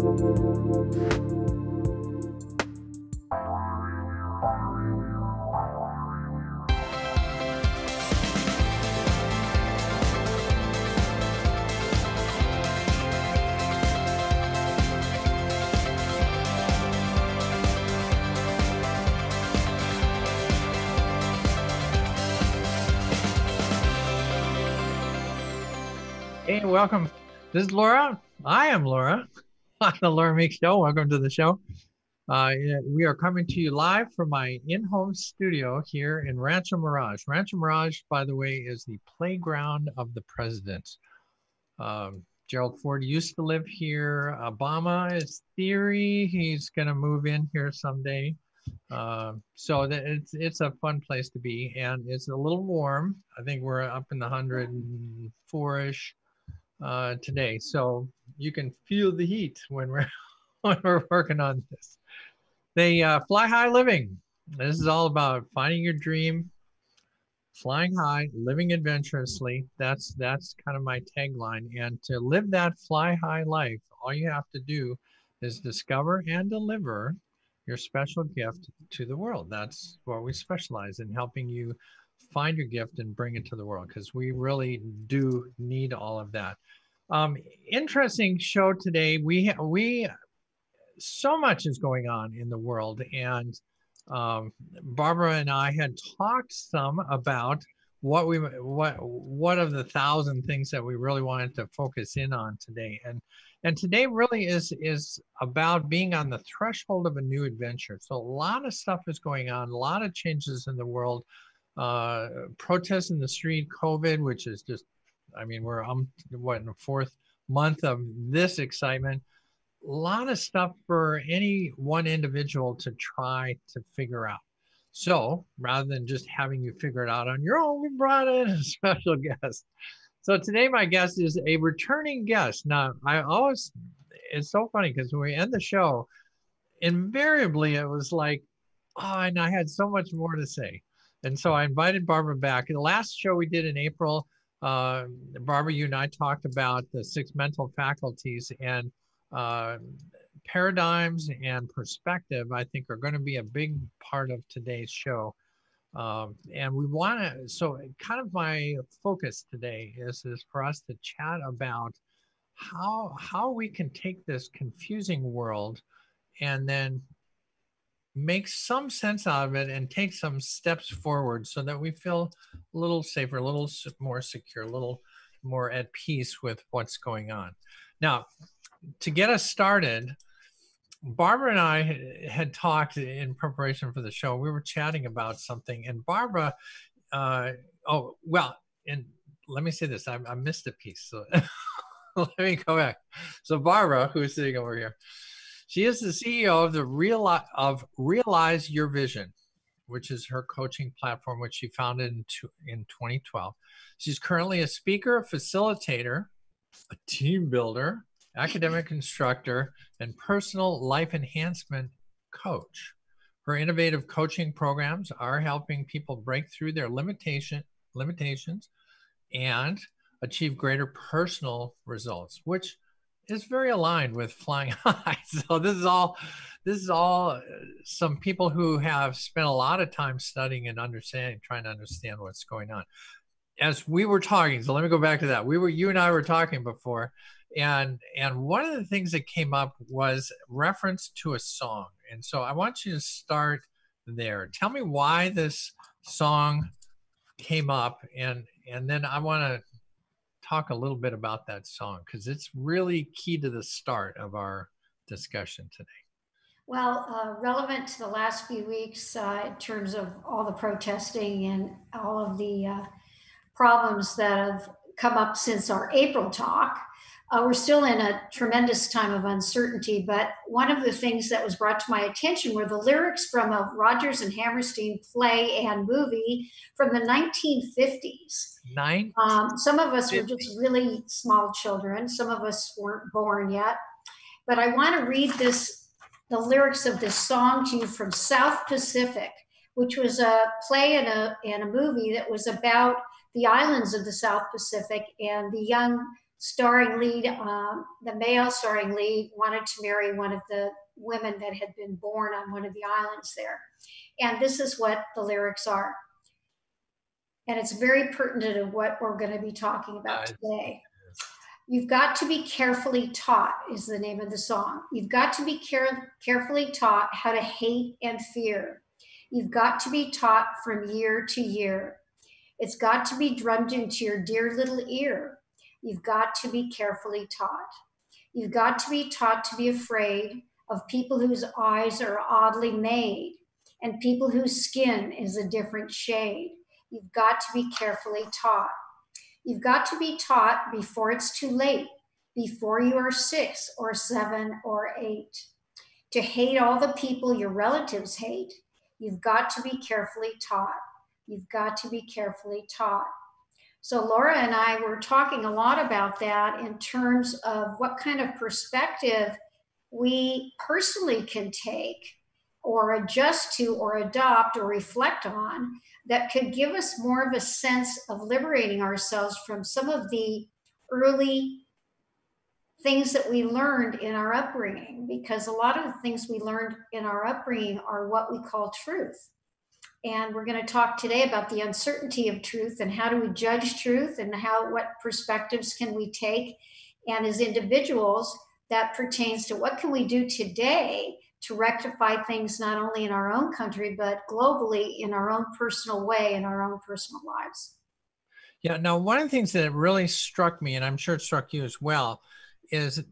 Hey, welcome. This is Laura. I am Laura on the Laura Meeks Show. Welcome to the show. Uh, we are coming to you live from my in-home studio here in Rancho Mirage. Rancho Mirage, by the way, is the playground of the presidents. Um, Gerald Ford used to live here. Obama is theory he's going to move in here someday. Uh, so it's it's a fun place to be, and it's a little warm. I think we're up in the 104ish uh, today. So you can feel the heat when we're when we're working on this. They uh, fly high living. This is all about finding your dream, flying high, living adventurously. That's that's kind of my tagline. And to live that fly high life, all you have to do is discover and deliver your special gift to the world. That's what we specialize in helping you find your gift and bring it to the world because we really do need all of that. Um, interesting show today. We we so much is going on in the world, and um, Barbara and I had talked some about what we what what of the thousand things that we really wanted to focus in on today, and and today really is is about being on the threshold of a new adventure. So a lot of stuff is going on, a lot of changes in the world uh, protests in the street, COVID, which is just, I mean, we're um, what in the fourth month of this excitement. A lot of stuff for any one individual to try to figure out. So rather than just having you figure it out on your own, we brought in a special guest. So today my guest is a returning guest. Now I always, it's so funny because when we end the show, invariably it was like, oh, and I had so much more to say. And so I invited Barbara back. The last show we did in April, uh, Barbara, you and I talked about the six mental faculties and uh, paradigms and perspective, I think, are going to be a big part of today's show. Um, and we want to, so kind of my focus today is, is for us to chat about how, how we can take this confusing world and then make some sense out of it and take some steps forward so that we feel a little safer, a little more secure, a little more at peace with what's going on. Now, to get us started, Barbara and I had talked in preparation for the show. We were chatting about something, and Barbara, uh, oh, well, and let me say this I, I missed a piece. So let me go back. So, Barbara, who's sitting over here, she is the CEO of the Real of Realize Your Vision, which is her coaching platform, which she founded in, in 2012. She's currently a speaker, a facilitator, a team builder, academic instructor, and personal life enhancement coach. Her innovative coaching programs are helping people break through their limitation limitations and achieve greater personal results, which is very aligned with flying high. So this is all this is all uh, some people who have spent a lot of time studying and understanding, trying to understand what's going on. As we were talking, so let me go back to that. We were you and I were talking before, and and one of the things that came up was reference to a song. And so I want you to start there. Tell me why this song came up and and then I want to talk a little bit about that song because it's really key to the start of our discussion today. Well, uh, relevant to the last few weeks uh, in terms of all the protesting and all of the uh, problems that have come up since our April talk. Uh, we're still in a tremendous time of uncertainty, but one of the things that was brought to my attention were the lyrics from a Rodgers and Hammerstein play and movie from the 1950s. Nine. Um, some of us were just really small children. Some of us weren't born yet. But I want to read this, the lyrics of this song to you from South Pacific, which was a play and a, and a movie that was about the islands of the South Pacific and the young starring lead, um, the male starring lead, wanted to marry one of the women that had been born on one of the islands there. And this is what the lyrics are. And it's very pertinent to what we're going to be talking about today. You've got to be carefully taught, is the name of the song. You've got to be care- carefully taught how to hate and fear. You've got to be taught from year to year. It's got to be drummed into your dear little ear. You've got to be carefully taught. You've got to be taught to be afraid of people whose eyes are oddly made and people whose skin is a different shade. You've got to be carefully taught. You've got to be taught before it's too late, before you are six or seven or eight. To hate all the people your relatives hate, you've got to be carefully taught. You've got to be carefully taught. So, Laura and I were talking a lot about that in terms of what kind of perspective we personally can take or adjust to or adopt or reflect on that could give us more of a sense of liberating ourselves from some of the early things that we learned in our upbringing because a lot of the things we learned in our upbringing are what we call truth and we're going to talk today about the uncertainty of truth and how do we judge truth and how what perspectives can we take? And as individuals that pertains to what can we do today to rectify things not only in our own country but globally in our own personal way in our own personal lives. Yeah now one of the things that really struck me and i'm sure it struck you as well is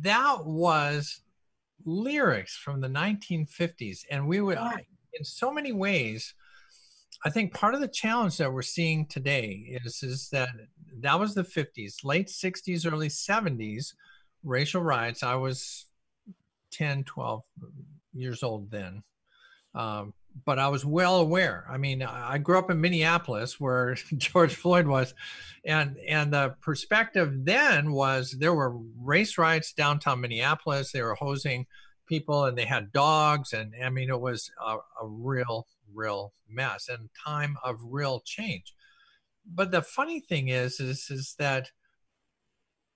that was lyrics from the 1950s and we would yeah in so many ways, I think part of the challenge that we're seeing today is is that that was the 50s, late 60s, early 70s, racial riots. I was 10, 12 years old then. Um, but I was well aware. I mean, I grew up in Minneapolis where George Floyd was, and and the perspective then was there were race riots downtown Minneapolis. They were hosing people and they had dogs and i mean it was a, a, real real mess and time of real change but the funny thing is is is that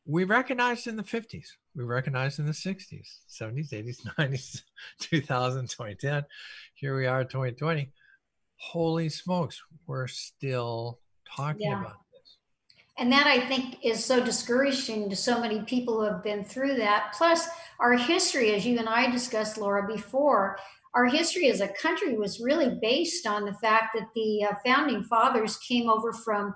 we recognized in the 50s we recognized in the 60s 70s 80s 90s 2000 2010 here we are 2020 holy smokes we're still talking yeah. about and that I think is so discouraging to so many people who have been through that. Plus, our history, as you and I discussed, Laura, before, our history as a country was really based on the fact that the uh, founding fathers came over from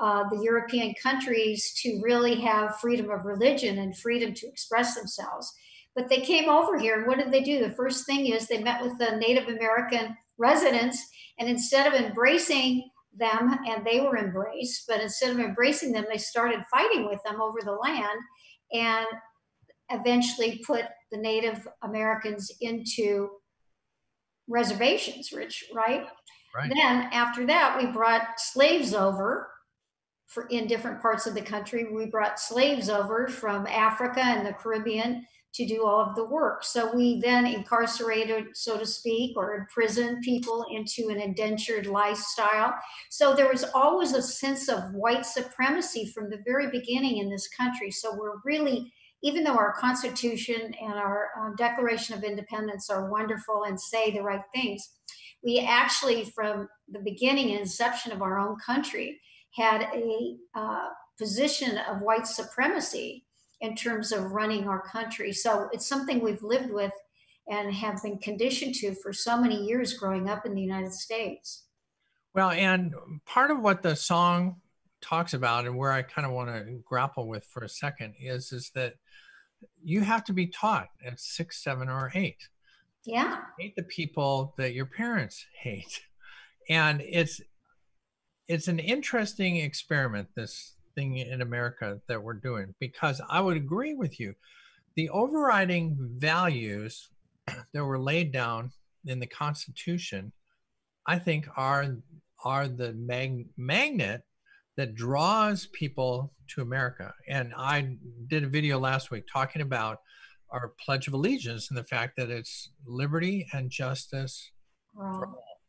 uh, the European countries to really have freedom of religion and freedom to express themselves. But they came over here, and what did they do? The first thing is they met with the Native American residents, and instead of embracing them and they were embraced. But instead of embracing them, they started fighting with them over the land and eventually put the Native Americans into reservations, Rich, right? right? Then after that, we brought slaves over for in different parts of the country. We brought slaves over from Africa and the Caribbean to do all of the work. So we then incarcerated, so to speak, or imprisoned people into an indentured lifestyle. So there was always a sense of white supremacy from the very beginning in this country. So we're really, even though our Constitution and our um, Declaration of Independence are wonderful and say the right things, we actually, from the beginning and inception of our own country, had a uh, position of white supremacy in terms of running our country. So it's something we've lived with and have been conditioned to for so many years growing up in the United States. Well, and part of what the song talks about and where I kind of want to grapple with for a second is is that you have to be taught at six, seven, or eight. Yeah. Hate the people that your parents hate. And it's it's an interesting experiment, this thing in America that we're doing because I would agree with you. The overriding values that were laid down in the Constitution, I think, are are the mag- magnet that draws people to America. And I did a video last week talking about our Pledge of Allegiance and the fact that it's liberty and justice wow. for all.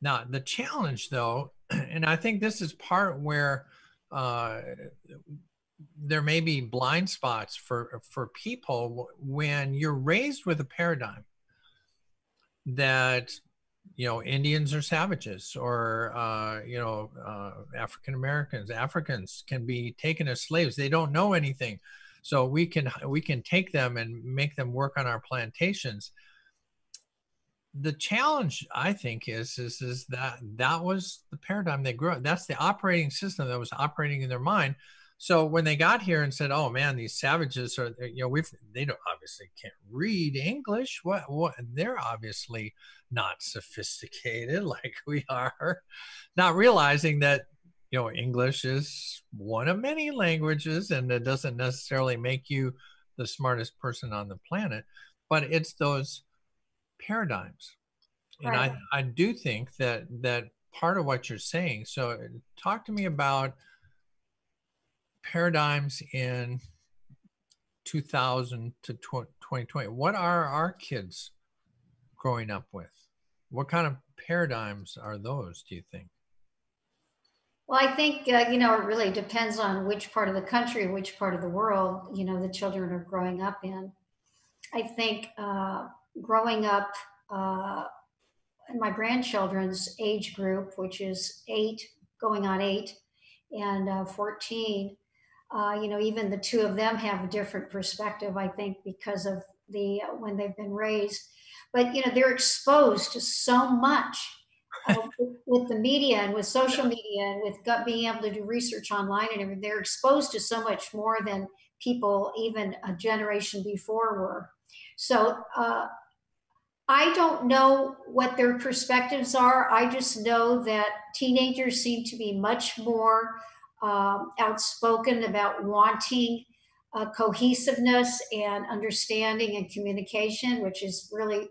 Now, the challenge, though, and I think this is part where uh, there may be blind spots for for people when you're raised with a paradigm that you know indians are savages or uh, you know uh, african americans africans can be taken as slaves. They don't know anything. So we can we can take them and make them work on our plantations the challenge i think is is is that that was the paradigm they grew up that's the operating system that was operating in their mind. So when they got here and said, "Oh man, these savages are you know we've they don't obviously can't read English. What what? They're obviously not sophisticated like we are, not realizing that you know English is one of many languages and it doesn't necessarily make you the smartest person on the planet, but it's those paradigms. And I I do think that that part of what you're saying. So talk to me about paradigms in 2000 to 2020 what are our kids growing up with what kind of paradigms are those do you think well i think uh, you know it really depends on which part of the country which part of the world you know the children are growing up in i think uh, growing up uh, in my grandchildren's age group which is eight going on eight and uh, 14 uh, you know, even the two of them have a different perspective, I think, because of the uh, when they've been raised. But you know, they're exposed to so much uh, with, with, the media and with social media and with gut, being able to do research online and everything. They're exposed to so much more than people even a generation before were. So uh, I don't know what their perspectives are. I just know that teenagers seem to be much more um, outspoken about wanting uh, cohesiveness and understanding and communication, which is really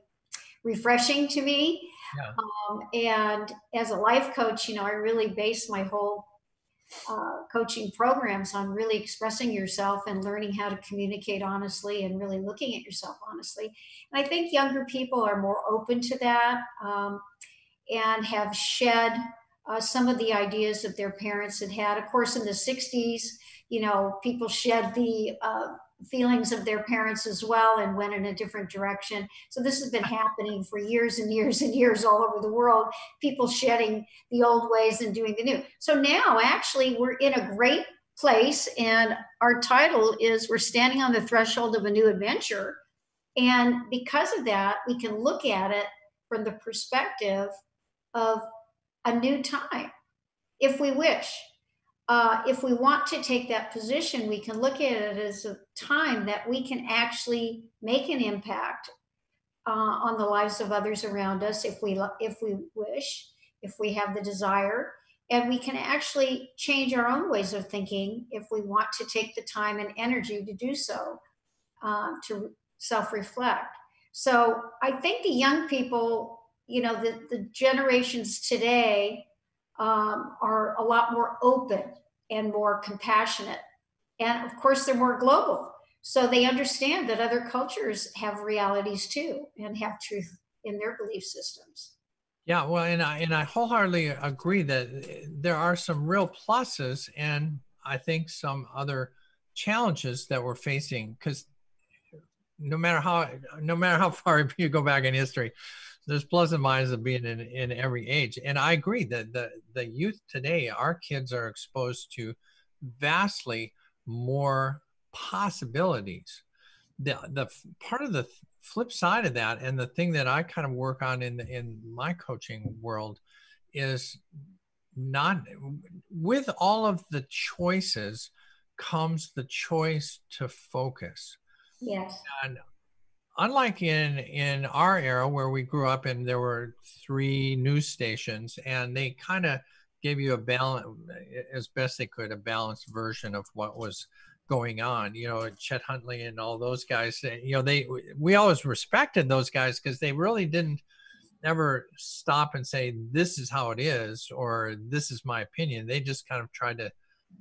refreshing to me. Yeah. Um, and as a life coach, you know, I really base my whole uh, coaching programs on really expressing yourself and learning how to communicate honestly and really looking at yourself honestly. And I think younger people are more open to that um, and have shed uh, some of the ideas that their parents had had. Of course, in the 60s, you know, people shed the uh, feelings of their parents as well and went in a different direction. So this has been happening for years and years and years all over the world, people shedding the old ways and doing the new. So now actually we're in a great place and our title is we're standing on the threshold of a new adventure. And because of that, we can look at it from the perspective of a new time if we wish. Uh, if we want to take that position, we can look at it as a time that we can actually make an impact uh, on the lives of others around us if we if we wish, if we have the desire, and we can actually change our own ways of thinking if we want to take the time and energy to do so, uh, to self-reflect. So I think the young people you know, the, the generations today um, are a lot more open and more compassionate. And of course, they're more global. So they understand that other cultures have realities too and have truth in their belief systems. Yeah, well, and I and I wholeheartedly agree that there are some real pluses and I think some other challenges that we're facing because no matter how no matter how far you go back in history, there's plus and minus of being in, in every age. And I agree that the, the youth today, our kids are exposed to vastly more possibilities. The, the part of the flip side of that, and the thing that I kind of work on in, in my coaching world is not with all of the choices comes the choice to focus. Yes. And unlike in in our era where we grew up and there were three news stations and they kind of gave you a balance as best they could a balanced version of what was going on you know chet huntley and all those guys you know they we always respected those guys because they really didn't ever stop and say this is how it is or this is my opinion. They just kind of tried to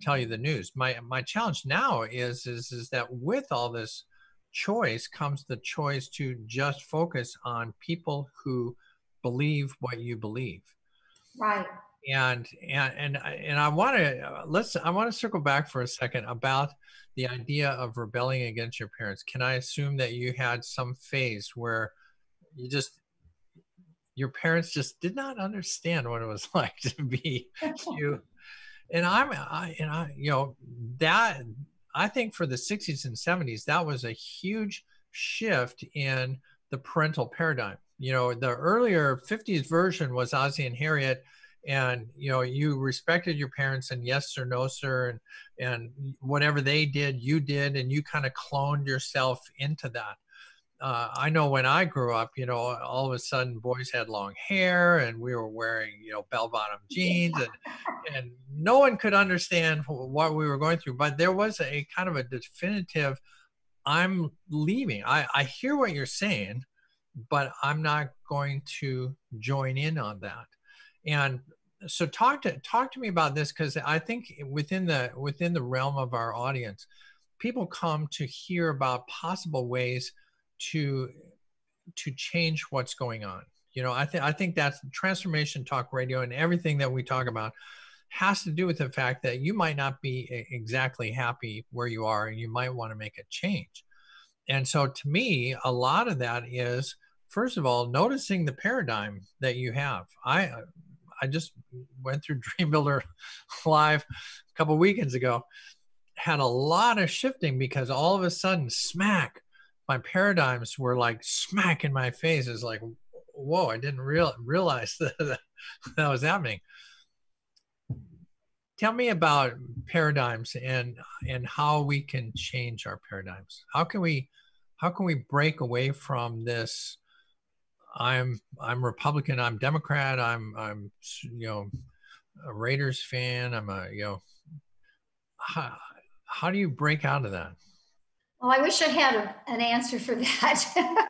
tell you the news. My my challenge now is is is that with all this choice comes the choice to just focus on people who believe what you believe. Right. and and and and I want to let's I want to circle back for a second about the idea of rebelling against your parents. Can I assume that you had some phase where you just your parents just did not understand what it was like to be you and i'm I, and i you know that i think for the 60s and 70s that was a huge shift in the parental paradigm. You know the earlier 50s version was ozzie and harriet and you know you respected your parents and yes or no sir and and whatever they did you did and you kind of cloned yourself into that uh, I know when I grew up, you know, all of a sudden boys had long hair and we were wearing, you know, bell bottom jeans and, and no one could understand what we were going through. But there was a kind of a definitive, I'm leaving. I, I hear what you're saying, but I'm not going to join in on that. And so talk to talk to me about this because I think within the within the realm of our audience, people come to hear about possible ways to to change what's going on. You know i think i think that's transformation talk radio and everything that we talk about has to do with the fact that you might not be exactly happy where you are and you might want to make a change. And so to me a lot of that is first of all noticing the paradigm that you have. I i just went through dream builder live a couple weekends ago had a lot of shifting because all of a sudden smack my paradigms were like smack in my face. It's like, whoa, I didn't real, realize that, that was happening. Tell me about paradigms and and how we can change our paradigms. How can we how can we break away from this? I'm I'm Republican. I'm Democrat. I'm I'm you know a Raiders fan. I'm a you know how, how do you break out of that? Well, I wish I had a, an answer for that.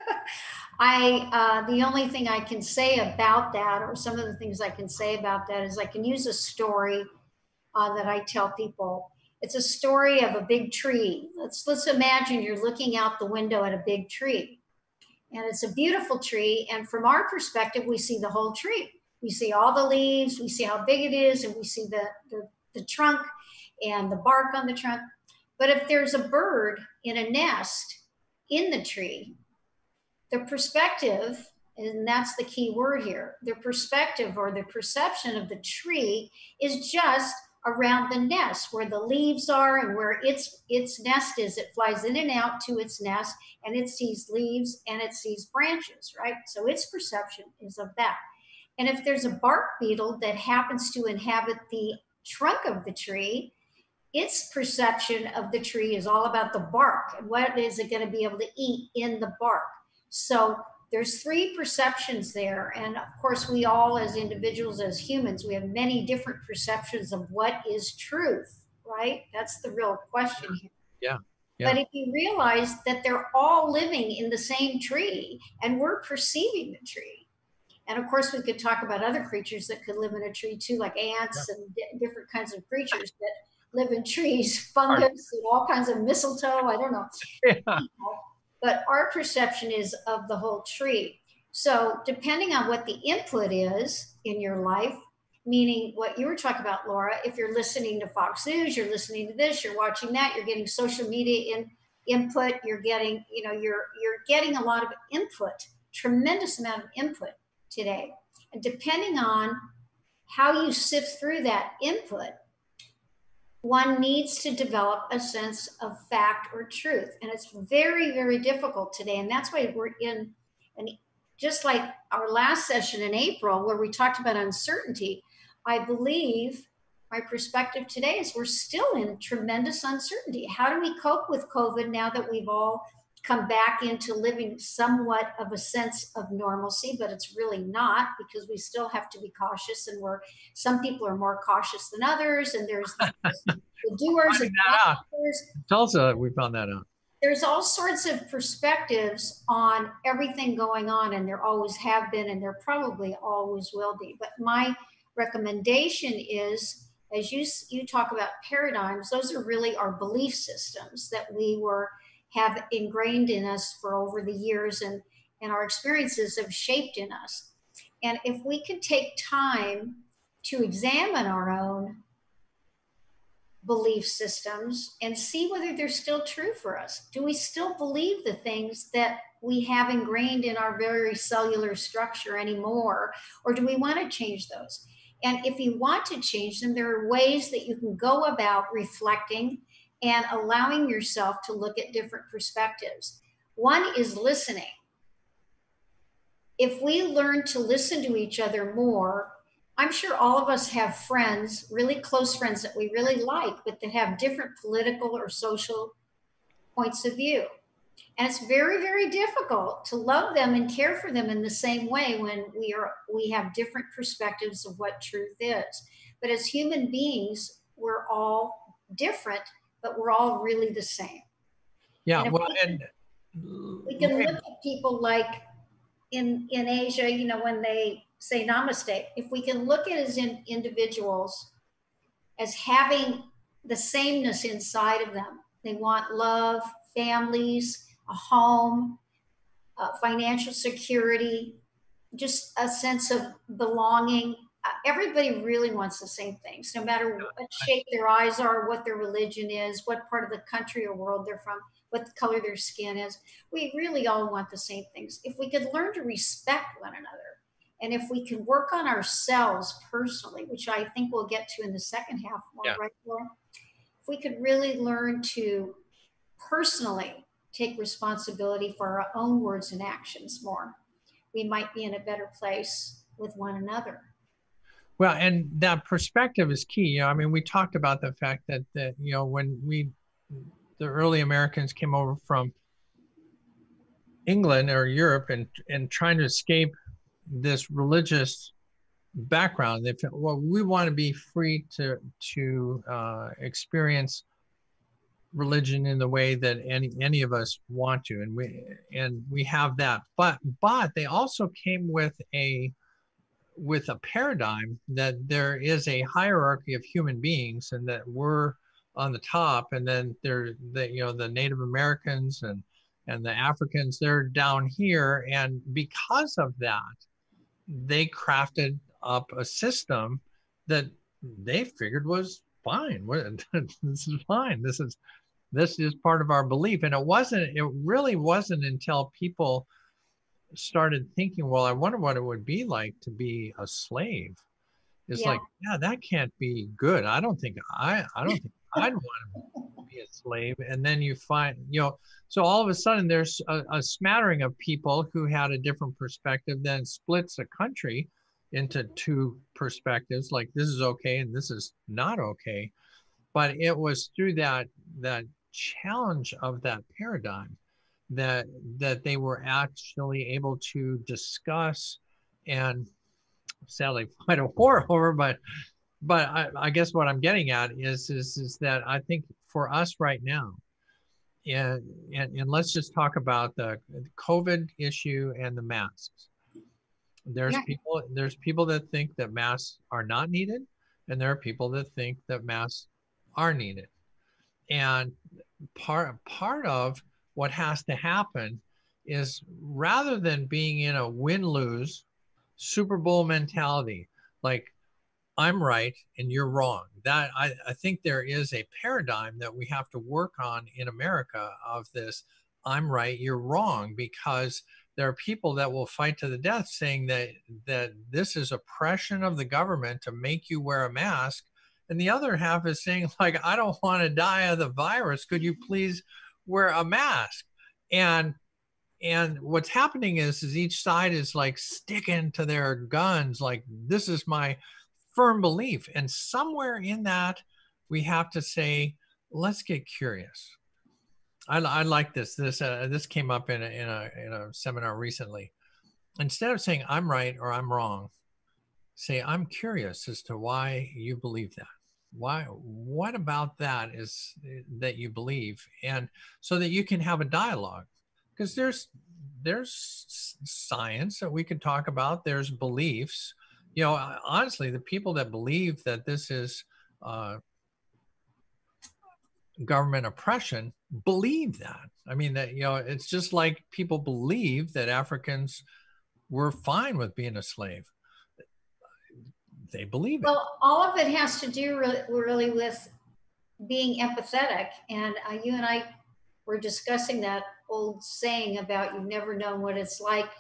I uh, the only thing I can say about that, or some of the things I can say about that, is I can use a story uh, that I tell people. It's a story of a big tree. Let's let's imagine you're looking out the window at a big tree, and it's a beautiful tree. And from our perspective, we see the whole tree. We see all the leaves. We see how big it is, and we see the the, the trunk and the bark on the trunk. But if there's a bird in a nest in the tree, the perspective, and that's the key word here, the perspective or the perception of the tree is just around the nest where the leaves are and where its its nest is. It flies in and out to its nest and it sees leaves and it sees branches right? So its perception is of that. And if there's a bark beetle that happens to inhabit the trunk of the tree its perception of the tree is all about the bark and what is it going to be able to eat in the bark. So there's three perceptions there. And of course, we all, as individuals, as humans, we have many different perceptions of what is truth, right? That's the real question here. Yeah. yeah. But if you realize that they're all living in the same tree and we're perceiving the tree, and of course, we could talk about other creatures that could live in a tree too, like ants yeah. and different kinds of creatures that live in trees, fungus, and all kinds of mistletoe. I don't know. Yeah. But our perception is of the whole tree. So, depending on what the input is in your life, meaning what you were talking about, Laura, if you're listening to Fox News, you're listening to this, you're watching that, you're getting social media in, input, you're getting, you know, you're you're getting a lot of input, tremendous amount of input today. And depending on how you sift through that input, one needs to develop a sense of fact or truth. And it's very, very difficult today. And that's why we're in, and just like our last session in April, where we talked about uncertainty, I believe my perspective today is we're still in tremendous uncertainty. How do we cope with COVID now that we've all come back into living somewhat of a sense of normalcy, but it's really not because we still have to be cautious and we're some people are more cautious than others, and there's the, doers and doers. Tulsa, uh, we found that out. There's all sorts of perspectives on everything going on, and there always have been, and there probably always will be. But my recommendation is as you you talk about paradigms those are really our belief systems that we were have ingrained in us for over the years and, and our experiences have shaped in us. And if we can take time to examine our own belief systems and see whether they're still true for us. Do we still believe the things that we have ingrained in our very cellular structure anymore? Or do we want to change those? And if you want to change them, there are ways that you can go about reflecting and allowing yourself to look at different perspectives. One is listening. If we learn to listen to each other more, I'm sure all of us have friends, really close friends that we really like, but that have different political or social points of view. And it's very, very difficult to love them and care for them in the same way when we are we have different perspectives of what truth is. But as human beings, we're all different, but we're all really the same. Yeah, and well, we and we can look at people like in in Asia, you know, when they say namaste, if we can look at as in individuals as having the sameness inside of them, they want love, families, a home, uh, financial security, just a sense of belonging. Everybody really wants the same things, no matter what shape their eyes are, what their religion is, what part of the country or world they're from, what the color their skin is. We really all want the same things. If we could learn to respect one another, and if we can work on ourselves personally, which I think we'll get to in the second half more, yeah. right, Laura? If we could really learn to personally take responsibility for our own words and actions more, we might be in a better place with one another. Well, and that perspective is key. You know, I mean, we talked about the fact that that you know when we the early Americans came over from England or Europe and and trying to escape this religious background. If well, we want to be free to to uh, experience religion in the way that any any of us want to, and we and we have that. But but they also came with a with a paradigm that there is a hierarchy of human beings, and that we're on the top, and then there the you know the Native Americans and and the Africans they're down here, and because of that they crafted up a system that they figured was fine. this is fine. This is this is part of our belief. And it wasn't, it really wasn't until people started thinking, well, I wonder what it would be like to be a slave. It's yeah. like, yeah, that can't be good. I don't think I I don't think I'd want to be a slave. And then you find, you know, so all of a sudden there's a, a smattering of people who had a different perspective, then splits a country into two perspectives, like this is okay and this is not okay. But it was through that that challenge of that paradigm that that they were actually able to discuss and sadly fight a war over, but but I, I, guess what I'm getting at is, is is that I think for us right now, and, and and let's just talk about the COVID issue and the masks. There's yeah. people there's people that think that masks are not needed, and there are people that think that masks are needed. And part part of what has to happen is rather than being in a win lose Super Bowl mentality, like I'm right and you're wrong. That I, I think there is a paradigm that we have to work on in America of this I'm right, you're wrong, because there are people that will fight to the death saying that that this is oppression of the government to make you wear a mask. And the other half is saying, like, I don't want to die of the virus. Could you please wear a mask? And and what's happening is is each side is like sticking to their guns, like this is my firm belief. And somewhere in that, we have to say, let's get curious. I, I like this. This uh, this came up in a, in a in a seminar recently. Instead of saying I'm right or I'm wrong, say I'm curious as to why you believe that. Why? What about that is that you believe, and so that you can have a dialogue, because there's there's science that we could talk about. There's beliefs, you know, honestly, the people that believe that this is uh, government oppression believe that. I mean, that, you know, it's just like people believe that Africans were fine with being a slave. They believe it. Well, all of it has to do really, really with being empathetic. And uh, you and I were discussing that old saying about you've never known what it's like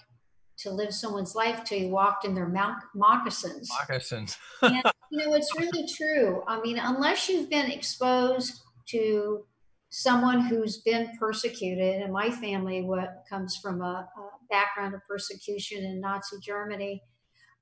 to live someone's life till you walked in their moccasins. Moccasins. and, you know, it's really true. I mean, unless you've been exposed to someone who's been persecuted, and my family what comes from a, a background of persecution in Nazi Germany,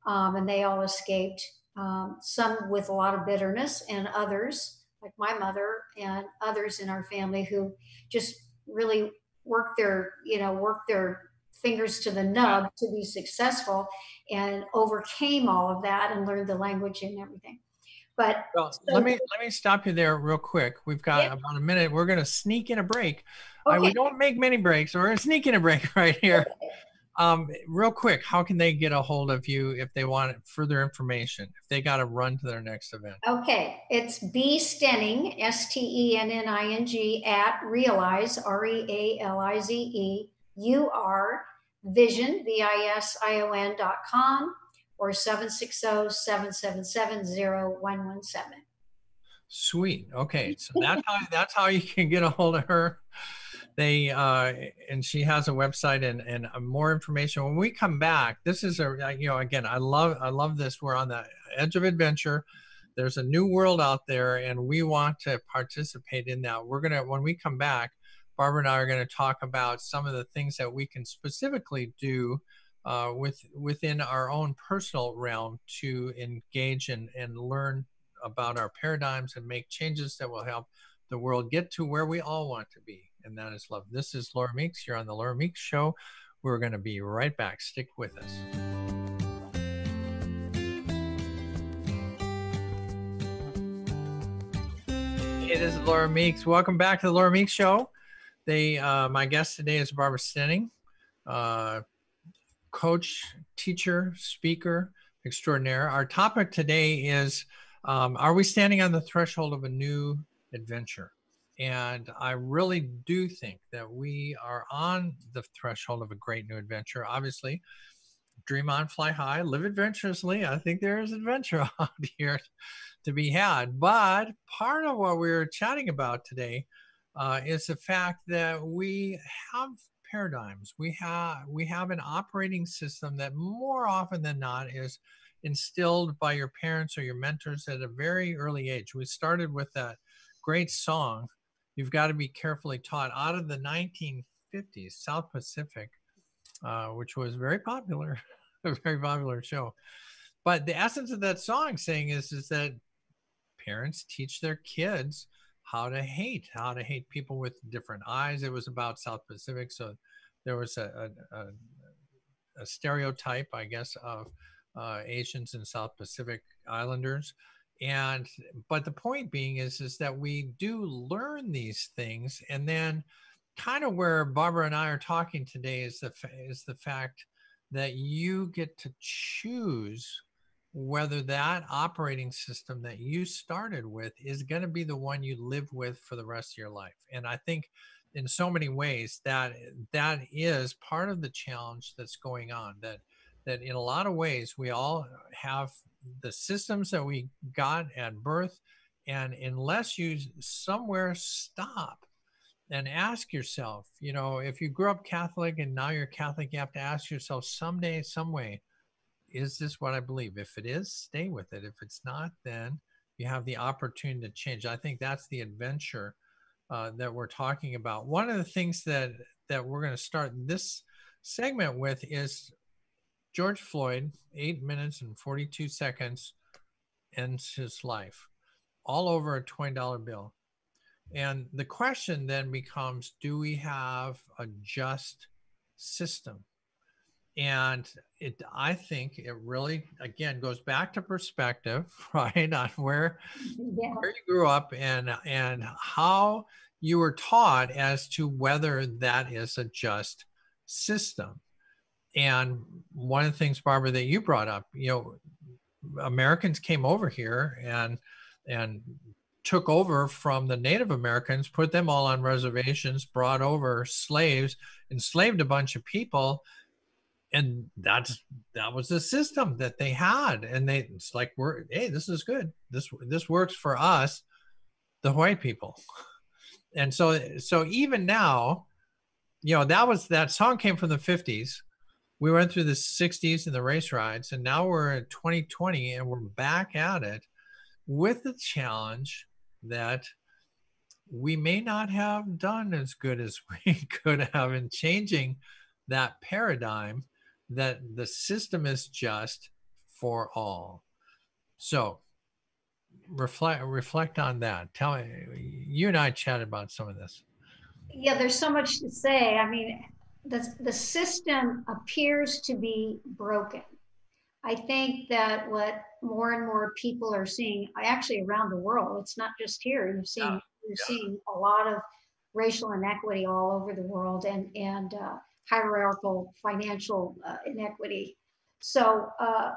um, and they all escaped. Um, some with a lot of bitterness, and others, like my mother and others in our family, who just really worked their, you know, worked their fingers to the nub to be successful and overcame all of that and learned the language and everything. But well, so, let me let me stop you there real quick. We've got yeah. about a minute. We're going to sneak in a break. Okay. Uh, we don't make many breaks. So we're going to sneak in a break right here. Um, real quick, how can they get a hold of you if they want further information? If they got to run to their next event? Okay, it's B Stenning, S T E N N I N G at Realize R E A L I Z E U R Vision V I S I O N dot com or 760-777-0117. Sweet. Okay, so that's how that's how you can get a hold of her they uh, and she has a website and and uh, more information. When we come back this is a uh, you know again i love i love this. We're on the edge of adventure. There's a new world out there and we want to participate in that. We're gonna when we come back barbara and i are going to talk about some of the things that we can specifically do uh, with within our own personal realm to engage and, and learn about our paradigms and make changes that will help the world get to where we all want to be and that is love. This is Laura Meeks. You're on the Laura Meeks Show. We're going to be right back. Stick with us. Hey, this is Laura Meeks. Welcome back to the Laura Meeks Show. They, uh, my guest today is Barbara Stenning, uh, coach, teacher, speaker extraordinaire. Our topic today is um, Are we standing on the threshold of a new adventure? And I really do think that we are on the threshold of a great new adventure. Obviously, dream on, fly high, live adventurously. I think there is adventure out here to be had. But part of what we are chatting about today uh, is the fact that we have paradigms. We have we have an operating system that more often than not is instilled by your parents or your mentors at a very early age. We started with that great song you've got to be carefully taught. Out of the 1950s, South Pacific, uh, which was very popular, a very popular show. But the essence of that song saying is, is that parents teach their kids how to hate, how to hate people with different eyes. It was about South Pacific, so there was a, a, a, a stereotype, I guess, of uh, Asians and South Pacific Islanders and but the point being is is that we do learn these things and then kind of where barbara and i are talking today is the is the fact that you get to choose whether that operating system that you started with is going to be the one you live with for the rest of your life. And i think in so many ways that that is part of the challenge that's going on that that in a lot of ways we all have the systems that we got at birth. And unless you somewhere stop and ask yourself, you know, if you grew up Catholic and now you're Catholic, you have to ask yourself someday, some way, is this what I believe? If it is, stay with it. If it's not, then you have the opportunity to change. I think that's the adventure uh, that we're talking about. One of the things that that we're going to start this segment with is George Floyd, eight minutes and 42 seconds, ends his life, all over a $20 bill. And the question then becomes do we have a just system? And it, I think it really, again, goes back to perspective, right, on where, yeah. where you grew up and and how you were taught as to whether that is a just system. And one of the things, Barbara, that you brought up, you know, Americans came over here and and took over from the Native Americans, put them all on reservations, brought over slaves, enslaved a bunch of people, and that's that was the system that they had. And they it's like we're hey this is good. This this works for us the white people. And so so even now you know that was that song came from the 50s we went through the 60s and the race riots and now we're in 2020 and we're back at it with the challenge that we may not have done as good as we could have in changing that paradigm that the system is just for all. So reflect reflect on that. Tell me you and I chatted about some of this. Yeah, there's so much to say. I mean, the the system appears to be broken. I think that what more and more people are seeing, actually around the world, it's not just here. You've seen yeah. you're yeah. seeing a lot of racial inequity all over the world, and and uh, hierarchical financial uh, inequity. So uh,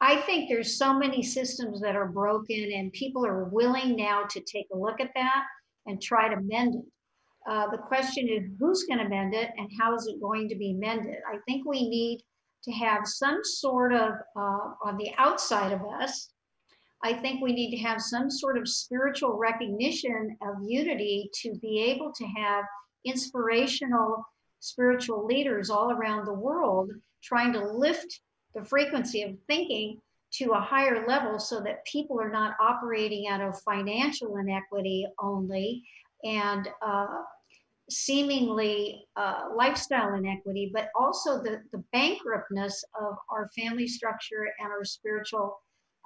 I think there's so many systems that are broken, and people are willing now to take a look at that and try to mend it. Uh, the question is who's going to mend it and how is it going to be mended? I think we need to have some sort of, uh, on the outside of us, I think we need to have some sort of spiritual recognition of unity to be able to have inspirational spiritual leaders all around the world trying to lift the frequency of thinking to a higher level so that people are not operating out of financial inequity only and uh, seemingly uh, lifestyle inequity, but also the, the bankruptness of our family structure and our spiritual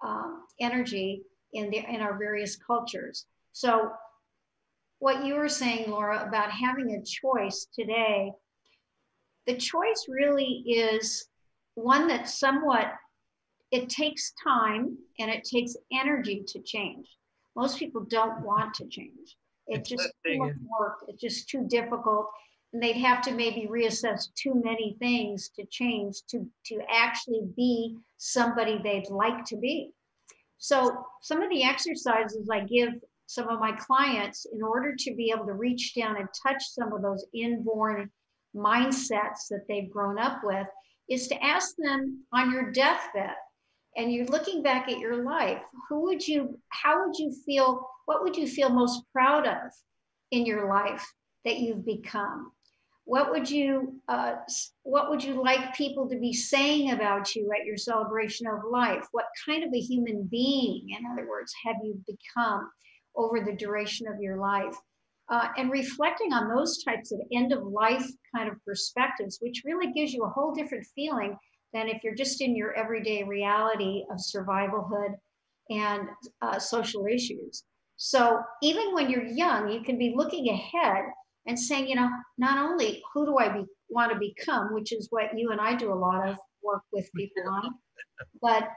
um, energy in, the, in our various cultures. So, what you were saying, Laura, about having a choice today the choice really is one that somewhat it takes time and it takes energy to change. Most people don't want to change. It's just too much work. It's just too difficult. And they'd have to maybe reassess too many things to change to, to actually be somebody they'd like to be. So some of the exercises I give some of my clients in order to be able to reach down and touch some of those inborn mindsets that they've grown up with is to ask them on your deathbed and you're looking back at your life who would you how would you feel what would you feel most proud of in your life that you've become? What would you uh, what would you like people to be saying about you at your celebration of life? What kind of a human being in other words have you become over the duration of your life? Uh, and reflecting on those types of end of life kind of perspectives, which really gives you a whole different feeling than if you're just in your everyday reality of survivalhood and uh, social issues. So even when you're young, you can be looking ahead and saying, you know, not only who do I be, want to become, which is what you and I do a lot of work with people on, but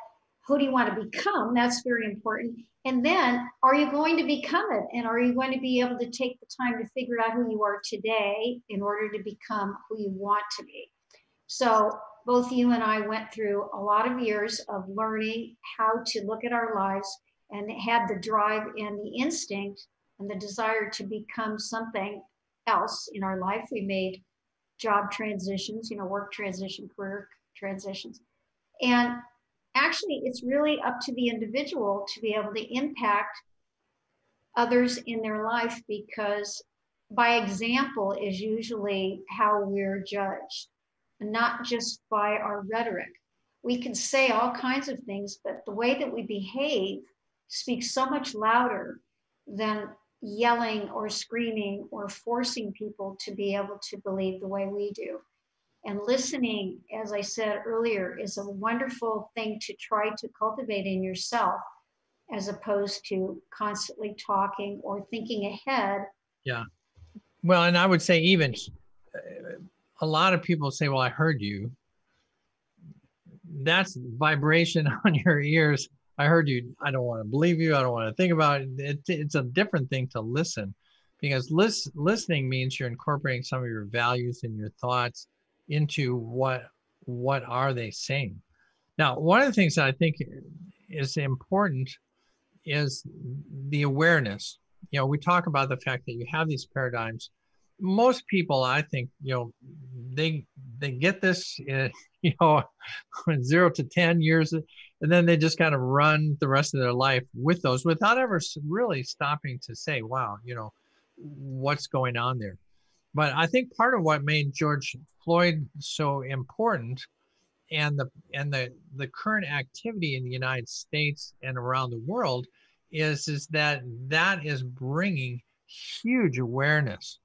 who do you want to become? That's very important. And then, are you going to become it? And are you going to be able to take the time to figure out who you are today in order to become who you want to be? So, both you and I went through a lot of years of learning how to look at our lives and had the drive and the instinct and the desire to become something else in our life. We made job transitions, you know, work transition, career transitions. And actually it's really up to the individual to be able to impact others in their life because by example is usually how we're judged not just by our rhetoric we can say all kinds of things but the way that we behave speaks so much louder than yelling or screaming or forcing people to be able to believe the way we do and listening, as I said earlier, is a wonderful thing to try to cultivate in yourself as opposed to constantly talking or thinking ahead. Yeah. Well, and I would say, even a lot of people say, Well, I heard you. That's vibration on your ears. I heard you. I don't want to believe you. I don't want to think about it. it it's a different thing to listen because list, listening means you're incorporating some of your values and your thoughts into what what are they saying. Now, one of the things that I think is important is the awareness. You know, we talk about the fact that you have these paradigms. Most people, I think, you know, they they get this, uh, you know, zero to 10 years, and then they just kind of run the rest of their life with those without ever really stopping to say, wow, you know, what's going on there. But I think part of what made George Floyd so important and the and the the current activity in the United States and around the world is is that that is bringing huge awareness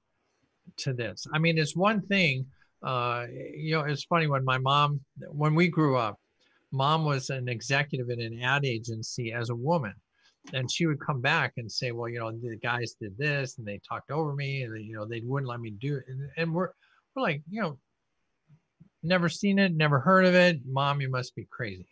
to this. I mean, it's one thing. Uh, you know, it's funny when my mom, when we grew up, mom was an executive in an ad agency as a woman, and she would come back and say, "Well, you know, the guys did this, and they talked over me, and they, you know, they wouldn't let me do it." And, and we're we're like, you know, never seen it, never heard of it. Mom, you must be crazy.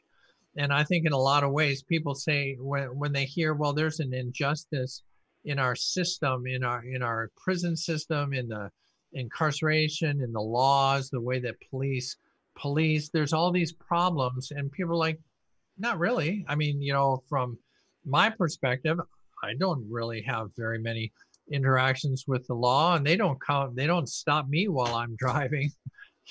And I think in a lot of ways, people say when when they hear, well, there's an injustice in our system, in our in our prison system, in the incarceration, in the laws, the way that police police, there's all these problems, and people are like, not really. I mean, you know, from my perspective, I don't really have very many interactions with the law, and they don't count. They don't stop me while I'm driving.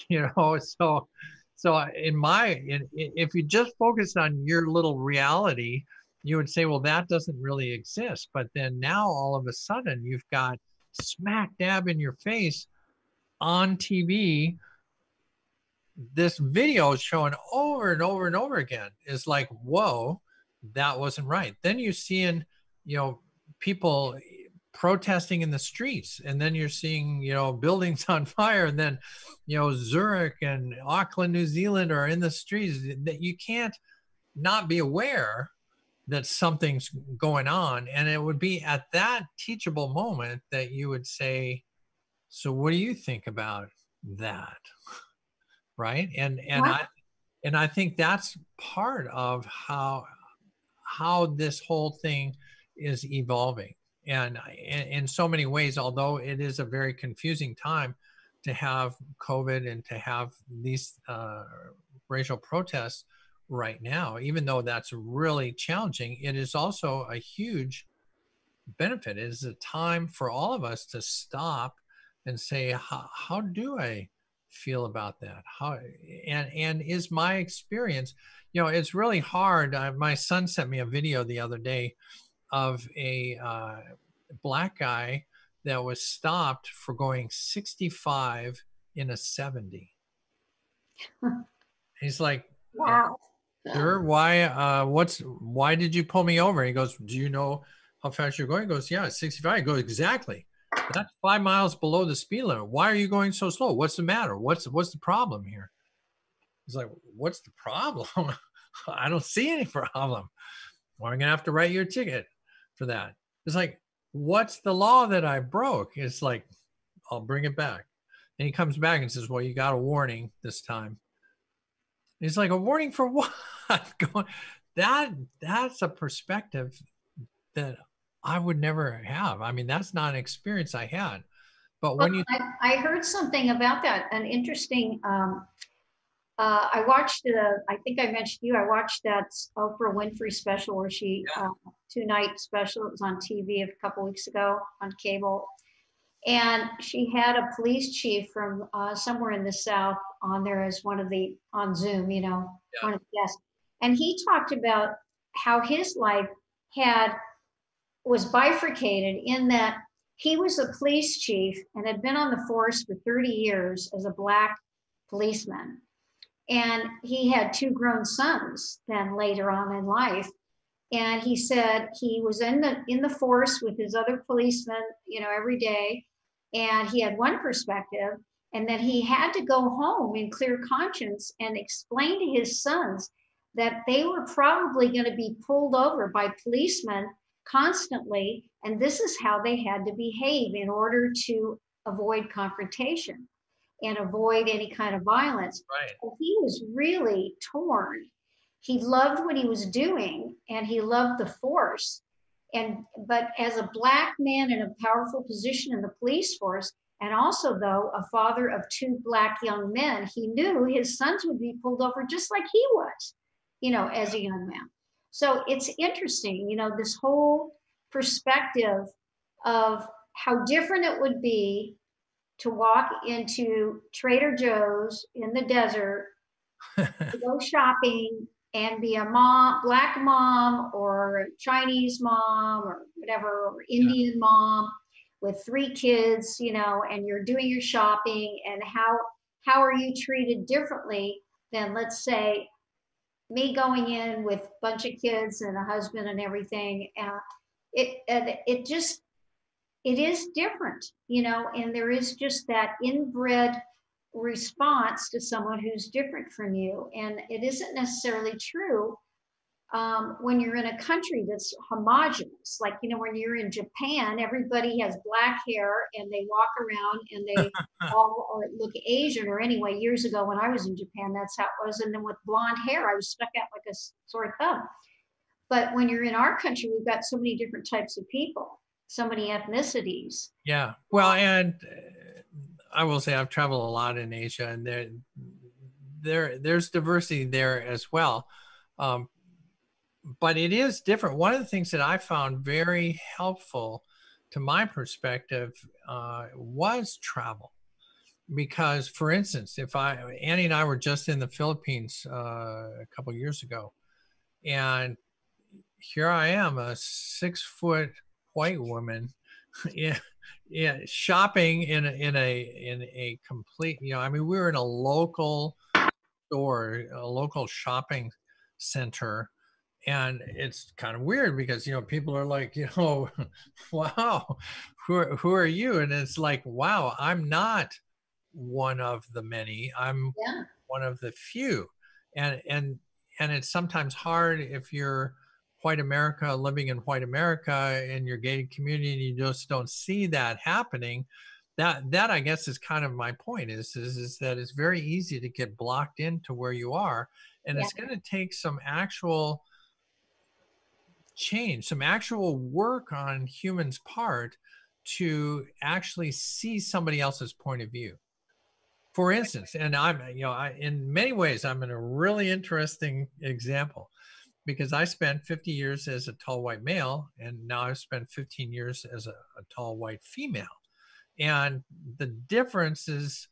You know, so so in my in, if you just focus on your little reality you would say, well, that doesn't really exist. But then now all of a sudden you've got smack dab in your face on TV. This video showing over and over and over again is like, whoa, that wasn't right. Then you're seeing, you know, people protesting in the streets and then you're seeing you know buildings on fire and then you know zurich and auckland new zealand are in the streets that you can't not be aware that something's going on and it would be at that teachable moment that you would say so what do you think about that? Right? And and i and i think that's part of how how this whole thing is evolving. And in, in so many ways although it is a very confusing time to have covid and to have these uh, racial protests right now, even though that's really challenging, it is also a huge benefit. It is a time for all of us to stop and say, how, how do I feel about that? How and and is my experience, you know, it's really hard. Uh, my son sent me a video the other day of a uh, black guy that was stopped for going 65 in a 70. He's like, wow. Sure. Why? Uh, what's why did you pull me over? He goes, Do you know how fast you're going? He goes, Yeah, 65. I go, Exactly. That's five miles below the speed limit. Why are you going so slow? What's the matter? What's what's the problem here? He's like, What's the problem? I don't see any problem. Well, I'm gonna have to write you a ticket for that. It's like, what's the law that I broke? It's like, I'll bring it back. And he comes back and says, Well, you got a warning this time. He's like, a warning for what? Going, that that's a perspective that I would never have. I mean, that's not an experience I had. But when you, I, I heard something about that. An interesting. Um, uh, I watched. Uh, I think I mentioned you. I watched that Oprah Winfrey special where she yeah. uh, two night special. It was on TV a couple weeks ago on cable, and she had a police chief from uh, somewhere in the South on there as one of the, on Zoom, you know, yeah. one of the guests. And he talked about how his life had, was bifurcated in that he was a police chief and had been on the force for 30 years as a black policeman. And he had two grown sons then later on in life and he said he was in the in the force with his other policemen you know every day and he had one perspective, and then he had to go home in clear conscience and explain to his sons that they were probably going to be pulled over by policemen constantly, and this is how they had to behave in order to avoid confrontation and avoid any kind of violence. Right. So he was really torn. He loved what he was doing and he loved the force and but as a black man in a powerful position in the police force and also though a father of two black young men he knew his sons would be pulled over just like he was you know as a young man. So it's interesting you know this whole perspective of how different it would be to walk into Trader Joe's in the desert, to go shopping and be a mom, black mom or Chinese mom or whatever, or Indian yeah. mom with three kids, you know, and you're doing your shopping and how how are you treated differently than let's say me going in with a bunch of kids and a husband and everything. Uh, it, it it just it is different, you know, and there is just that inbred response to someone who's different from you. And it isn't necessarily true um, when you're in a country that's homogenous. Like, you know, when you're in Japan, everybody has black hair and they walk around and they all look Asian, or anyway, years ago when I was in Japan, that's how it was. And then with blonde hair, I was stuck out like a sore thumb. But when you're in our country, we've got so many different types of people, so many ethnicities. Yeah. Well, and I will say I've traveled a lot in Asia, and there, there, there's diversity there as well. Um, but it is different. One of the things that I found very helpful to my perspective uh, was travel. Because, for instance, if I, Annie and I were just in the Philippines uh, a couple years ago, and here I am, a six foot white woman yeah, shopping in a, in a in a complete. You know, I mean, we were in a local store, a local shopping center, and it's kind of weird because you know people are like, you know, wow, who are, who are you? And it's like, wow, I'm not one of the many. I'm yeah. one of the few, and and and it's sometimes hard if you're white America, living in white America in your gated community, and you just don't see that happening. That that I guess is kind of my point is is, is that it's very easy to get blocked into where you are, and yeah. it's going to take some actual change, some actual work on humans' part to actually see somebody else's point of view. For instance, and I'm you know I, in many ways I'm in a really interesting example because I spent 50 years as a tall white male, and now I've spent 15 years as a, a tall white female. And the differences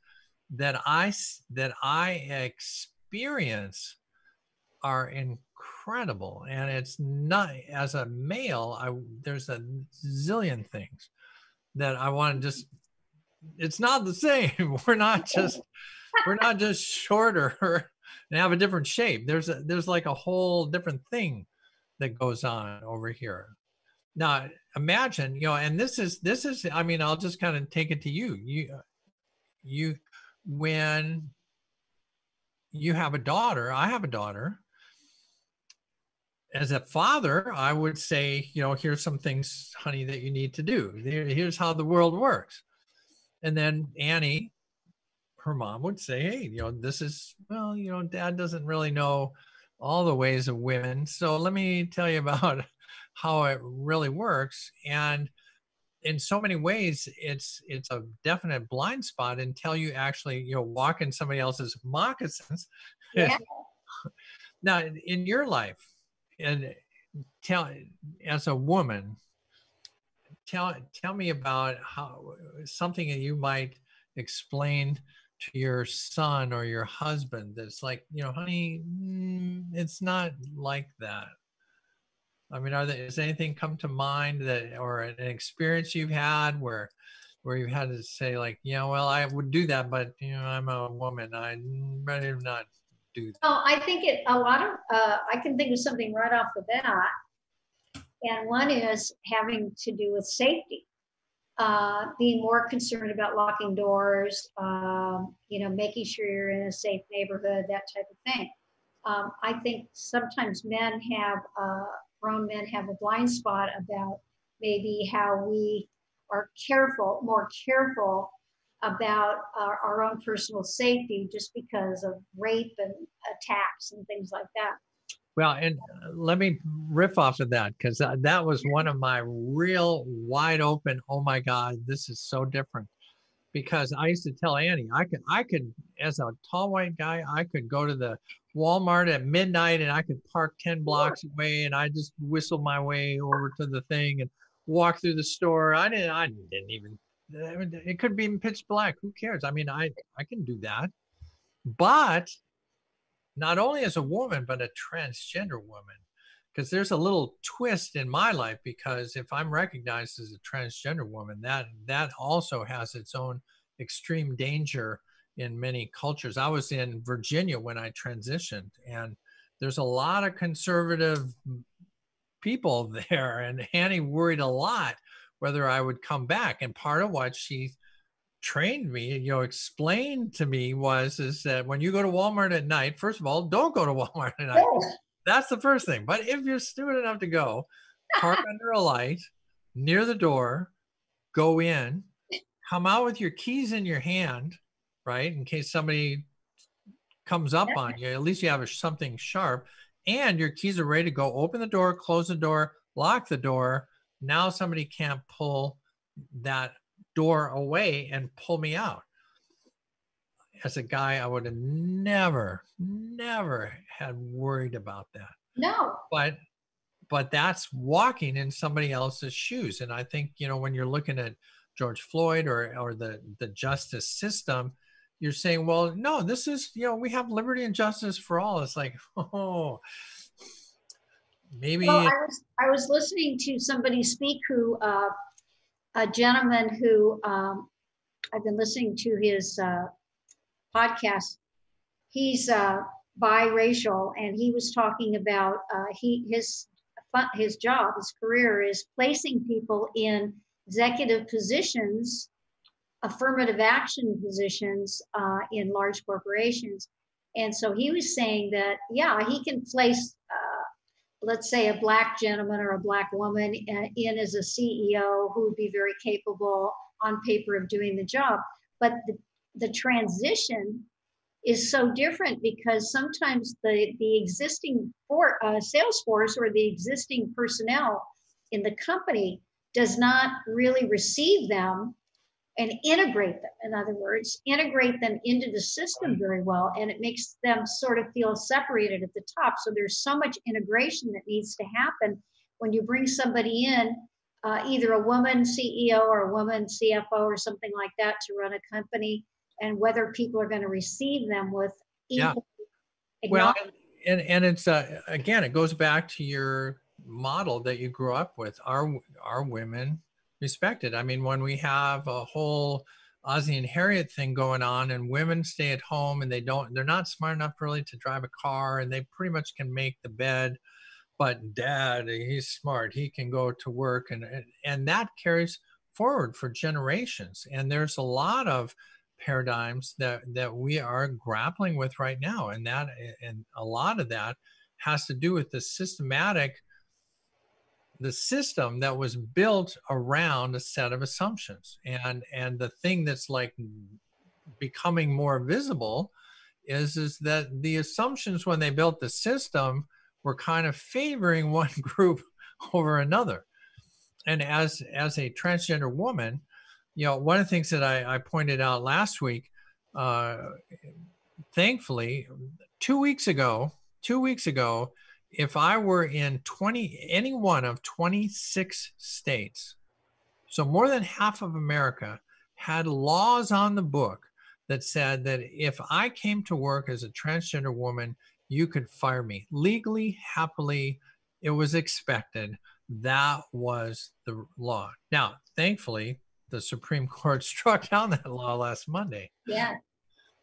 that I that I experience are incredible, and it's not as a male. I there's a zillion things that I want to just. It's not the same. We're not just we're not just shorter and have a different shape. There's a there's like a whole different thing that goes on over here. Now imagine, you know, and this is this is I mean, I'll just kind of take it to you. You you when you have a daughter, I have a daughter. As a father, I would say, you know, here's some things, honey, that you need to do. Here's how the world works. And then Annie, her mom would say, Hey, you know, this is, well, you know, dad doesn't really know all the ways of women. So let me tell you about how it really works. And in so many ways, it's it's a definite blind spot until you actually, you know, walk in somebody else's moccasins. Yeah. now, in your life, and tell as a woman, tell tell me about how something that you might explain to your son or your husband that's like you know honey mm, it's not like that. I mean are there is anything come to mind that or an experience you've had where where you've had to say like know well i would do that but you know i'm a woman. I'm not do that. Well i think it a lot of uh, i can think of something right off the bat and one is having to do with safety uh, being more concerned about locking doors, um, you know, making sure you're in a safe neighborhood, that type of thing. Um, I think sometimes men have, uh, grown men have a blind spot about maybe how we are careful, more careful about our, our own personal safety just because of rape and attacks and things like that. Well, and uh, let me riff off of that because that was one of my real wide open. Oh my God, this is so different. Because I used to tell Annie, I could, I could, as a tall white guy, I could go to the Walmart at midnight and I could park ten blocks away and I just whistle my way over to the thing and walk through the store. I didn't, I didn't even it could be pitch black. Who cares? I mean, I I can do that, but not only as a woman, but a transgender woman, because there's a little twist in my life. Because if I'm recognized as a transgender woman, that that also has its own extreme danger in many cultures. I was in Virginia when I transitioned, and there's a lot of conservative people there, and Annie worried a lot whether I would come back. And part of what she trained me, you know, explained to me was is that when you go to Walmart at night, first of all, don't go to Walmart at night. That's the first thing. But if you're stupid enough to go, park under a light near the door, go in, come out with your keys in your hand, right? In case somebody comes up on you, at least you have something sharp and your keys are ready to go. Open the door, close the door, lock the door. Now somebody can't pull that door away and pull me out. As a guy, I would have never, never had worried about that. No. But but that's walking in somebody else's shoes. And I think, you know, when you're looking at George Floyd or or the the justice system, you're saying, well, no, this is, you know, we have liberty and justice for all. It's like, oh, maybe. Well, I was I was listening to somebody speak who uh, a gentleman who um, I've been listening to his uh, podcast. He's uh, biracial, and he was talking about uh, he his his job, his career is placing people in executive positions, affirmative action positions uh, in large corporations. And so he was saying that, yeah, he can place let's say a black gentleman or a black woman uh, in as a CEO who would be very capable on paper of doing the job. But the, the transition is so different because sometimes the, the existing for, uh, sales force or the existing personnel in the company does not really receive them and integrate them. In other words, integrate them into the system very well. And it makes them sort of feel separated at the top. So there's so much integration that needs to happen when you bring somebody in, uh, either a woman CEO or a woman CFO or something like that to run a company, and whether people are going to receive them with yeah. Well, and, and it's uh, again, it goes back to your model that you grew up with. Our our women respected. I mean, when we have a whole Ozzie and Harriet thing going on and women stay at home and they don't, they're not smart enough really to drive a car and they pretty much can make the bed. But dad, he's smart. He can go to work and, and that carries forward for generations. And there's a lot of paradigms that, that we are grappling with right now. And that, and a lot of that has to do with the systematic the system that was built around a set of assumptions. And and the thing that's like becoming more visible is is that the assumptions when they built the system were kind of favoring one group over another. And as as a transgender woman you know one of the things that i, I pointed out last week uh, thankfully two weeks ago two weeks ago if I were in 20, any one of 26 states, so more than half of America had laws on the book that said that if I came to work as a transgender woman, you could fire me legally, happily. It was expected. That was the law. Now, thankfully, the Supreme Court struck down that law last Monday. Yeah.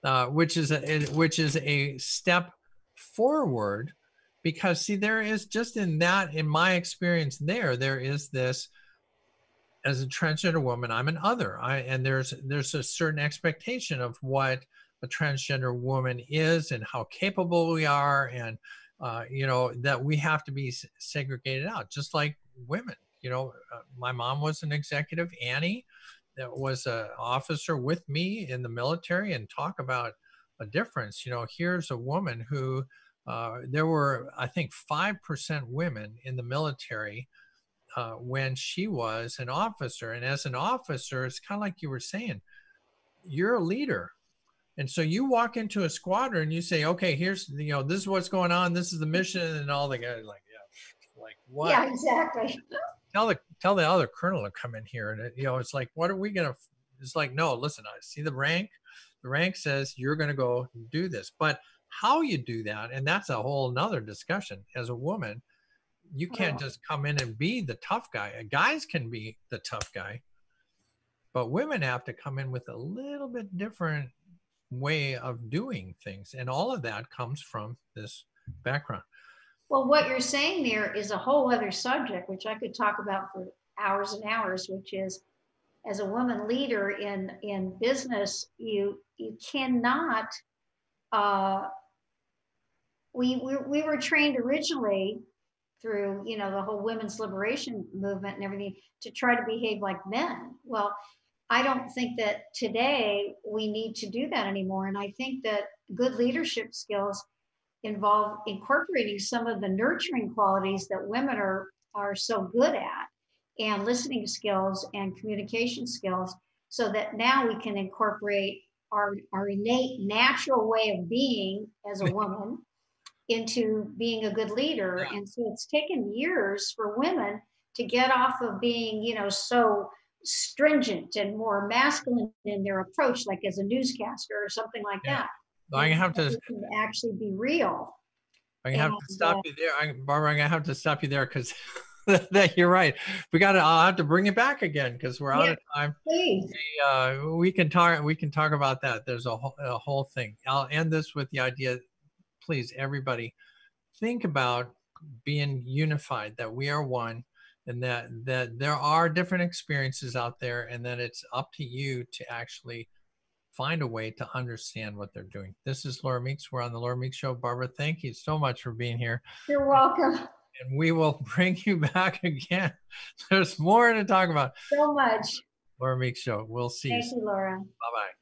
Uh, which is a, which is a step forward because see there is just in that in my experience there there is this as a transgender woman i'm an other. I and there's there's a certain expectation of what a transgender woman is and how capable we are and uh, you know that we have to be segregated out just like women. You know uh, my mom was an executive annie that was an officer with me in the military and talk about a difference. You know here's a woman who uh, there were, I think, 5% women in the military uh, when she was an officer. And as an officer, it's kind of like you were saying, you're a leader. And so you walk into a squadron and you say, okay, here's, you know, this is what's going on. This is the mission. And all the guys like, yeah, like what? Yeah, exactly. Tell the, tell the other colonel to come in here. And, it, you know, it's like, what are we going to it's like no listen i see the rank the rank says you're going to go do this but how you do that and that's a whole nother discussion. As a woman you can't just come in and be the tough guy. Guys can be the tough guy but women have to come in with a little bit different way of doing things and all of that comes from this background. Well, what you're saying there is a whole other subject, which I could talk about for hours and hours, which is as a woman leader in, in business, you, you cannot, uh, we, we, we were trained originally through, you know, the whole women's liberation movement and everything to try to behave like men. Well, I don't think that today we need to do that anymore. And I think that good leadership skills involve incorporating some of the nurturing qualities that women are are so good at and listening skills and communication skills so that now we can incorporate our, our innate natural way of being as a woman into being a good leader Yeah. and so it's taken years for women to get off of being you know so stringent and more masculine in their approach like as a newscaster or something like Yeah. that i have to actually be real. I have to stop uh, you there. I, Barbara, I'm gonna have to stop you there because that you're right. We got to. I'll have to bring it back again because we're out Yeah. of time. Please. We, uh, we can talk. We can talk about that. There's a whole, a whole thing. I'll end this with the idea. Please, everybody, think about being unified. That we are one, and that that there are different experiences out there, and that it's up to you to actually find a way to understand what they're doing. This is Laura Meeks. We're on the Laura Meeks Show. Barbara, thank you so much for being here You're welcome and we will bring you back again. There's more to talk about. so much. Laura Meeks Show. We'll see you. Thank you, Laura. Bye bye.